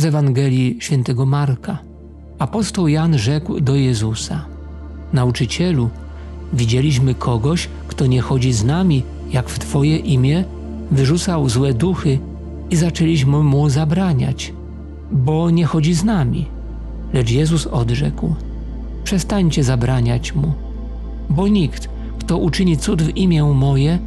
z Ewangelii świętego Marka. Apostoł Jan rzekł do Jezusa: Nauczycielu, widzieliśmy kogoś, kto nie chodzi z nami, jak w Twoje imię wyrzucał złe duchy i zaczęliśmy mu zabraniać, bo nie chodzi z nami. Lecz Jezus odrzekł: Przestańcie zabraniać mu, bo nikt, kto uczyni cud w imię moje,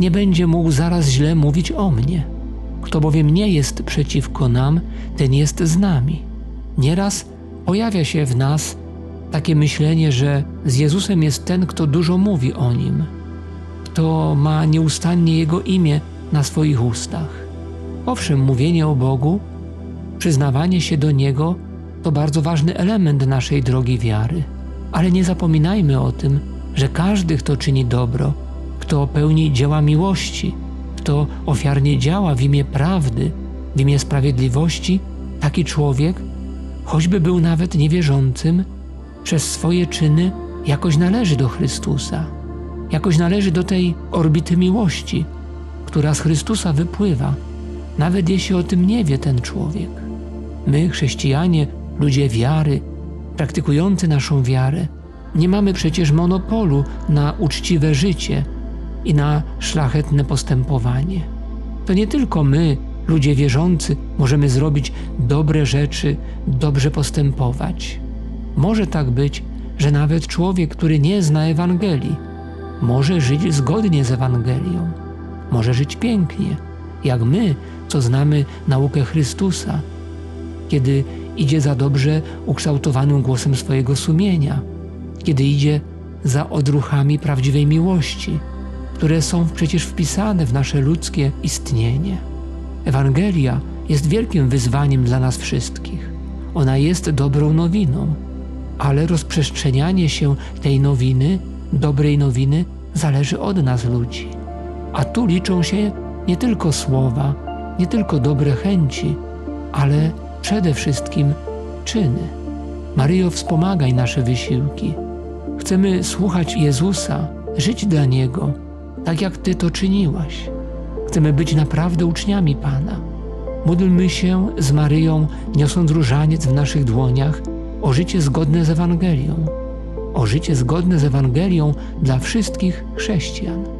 nie będzie mógł zaraz źle mówić o mnie. Kto bowiem nie jest przeciwko nam, ten jest z nami. Nieraz pojawia się w nas takie myślenie, że z Jezusem jest ten, kto dużo mówi o nim, kto ma nieustannie Jego imię na swoich ustach. Owszem, mówienie o Bogu, przyznawanie się do Niego to bardzo ważny element naszej drogi wiary. Ale nie zapominajmy o tym, że każdy, kto czyni dobro, kto pełni dzieła miłości, kto ofiarnie działa w imię prawdy, w imię sprawiedliwości, taki człowiek, choćby był nawet niewierzącym, przez swoje czyny jakoś należy do Chrystusa, jakoś należy do tej orbity miłości, która z Chrystusa wypływa, nawet jeśli o tym nie wie ten człowiek. My, chrześcijanie, ludzie wiary, praktykujący naszą wiarę, nie mamy przecież monopolu na uczciwe życie i na szlachetne postępowanie. To nie tylko my, ludzie wierzący, możemy zrobić dobre rzeczy, dobrze postępować. Może tak być, że nawet człowiek, który nie zna Ewangelii, może żyć zgodnie z Ewangelią, może żyć pięknie, jak my, co znamy naukę Chrystusa, kiedy idzie za dobrze ukształtowanym głosem swojego sumienia, kiedy idzie za odruchami prawdziwej miłości, które są przecież wpisane w nasze ludzkie istnienie. Ewangelia jest wielkim wyzwaniem dla nas wszystkich. Ona jest dobrą nowiną, ale rozprzestrzenianie się tej nowiny, dobrej nowiny, zależy od nas ludzi. A tu liczą się nie tylko słowa, nie tylko dobre chęci, ale przede wszystkim czyny. Maryjo, wspomagaj nasze wysiłki. Chcemy słuchać Jezusa, żyć dla Niego, tak jak Ty to czyniłaś. Chcemy być naprawdę uczniami Pana. Módlmy się z Maryją, niosąc różaniec w naszych dłoniach, o życie zgodne z Ewangelią, o życie zgodne z Ewangelią dla wszystkich chrześcijan.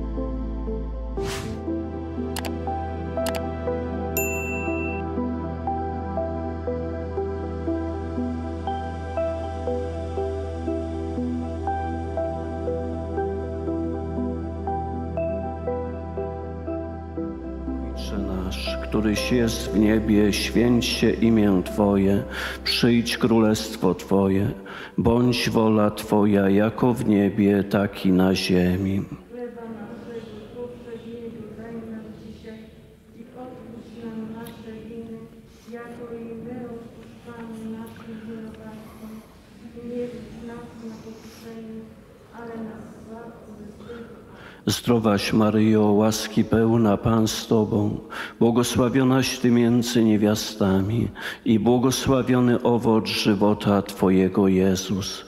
Któryś jest w niebie, święć się imię Twoje, przyjdź królestwo Twoje, bądź wola Twoja jako w niebie, tak i na ziemi. Zdrowaś Maryjo, łaski pełna Pan z Tobą, błogosławionaś Ty między niewiastami i błogosławiony owoc żywota Twojego Jezus.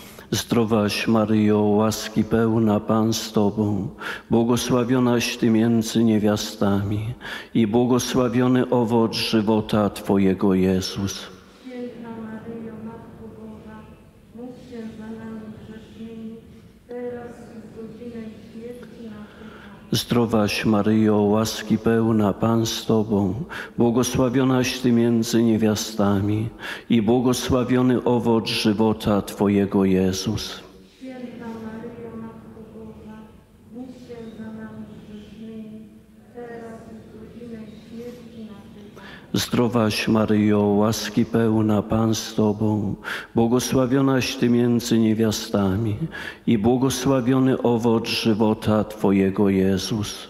Zdrowaś Maryjo, łaski pełna Pan z Tobą, błogosławionaś Ty między niewiastami i błogosławiony owoc żywota Twojego Jezus. Zdrowaś Maryjo, łaski pełna Pan z Tobą, błogosławionaś Ty między niewiastami i błogosławiony owoc żywota Twojego Jezus. Zdrowaś Maryjo, łaski pełna Pan z Tobą, błogosławionaś Ty między niewiastami i błogosławiony owoc żywota Twojego Jezus.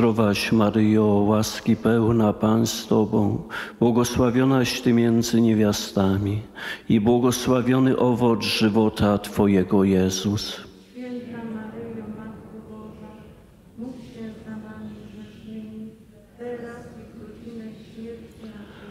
Zdrowaś Maryjo, łaski pełna Pan z Tobą, błogosławionaś Ty między niewiastami i błogosławiony owoc żywota Twojego Jezus. Święta Maryjo, Matko Boża, módl się za nami grzesznymi, teraz i w godzinę śmierci naszej.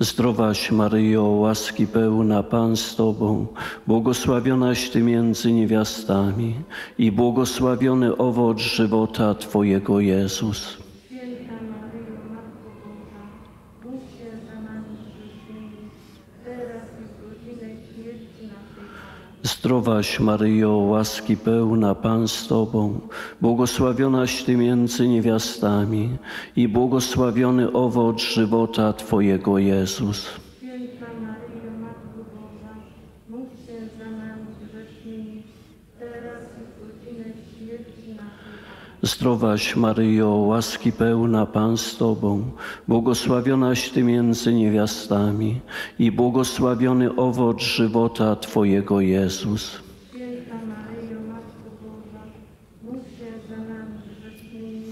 Zdrowaś Maryjo, łaski pełna Pan z Tobą, błogosławionaś Ty między niewiastami i błogosławiony owoc żywota Twojego Jezus. Święta Maryjo, Matko Boża, módl się za nami grzesznymi, teraz i w godzinę śmierci naszej. Zdrowaś Maryjo, łaski pełna Pan z Tobą, błogosławionaś Ty między niewiastami i błogosławiony owoc żywota Twojego Jezus. Święta Maryjo, Matko Boża, módl się za nami grzesznymi, teraz i w godzinę śmierci naszej. Zdrowaś Maryjo, łaski pełna Pan z Tobą, błogosławionaś Ty między niewiastami i błogosławiony owoc żywota Twojego Jezus. Święta Maryjo, Matko Boża, módl się za nami grzesznymi,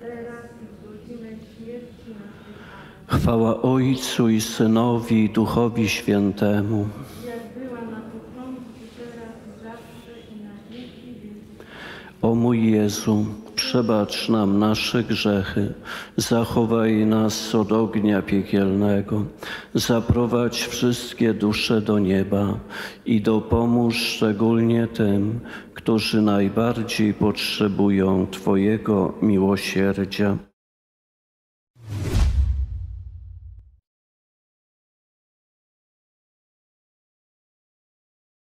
teraz i w godzinę śmierci naszej. Chwała Ojcu i Synowi i Duchowi Świętemu. O mój Jezu, przebacz nam nasze grzechy, zachowaj nas od ognia piekielnego, zaprowadź wszystkie dusze do nieba i dopomóż szczególnie tym, którzy najbardziej potrzebują Twojego miłosierdzia.